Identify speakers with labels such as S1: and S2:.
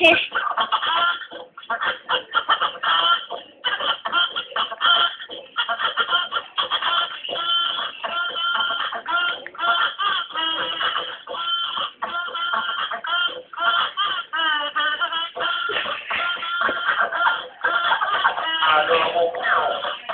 S1: Okay. Chicago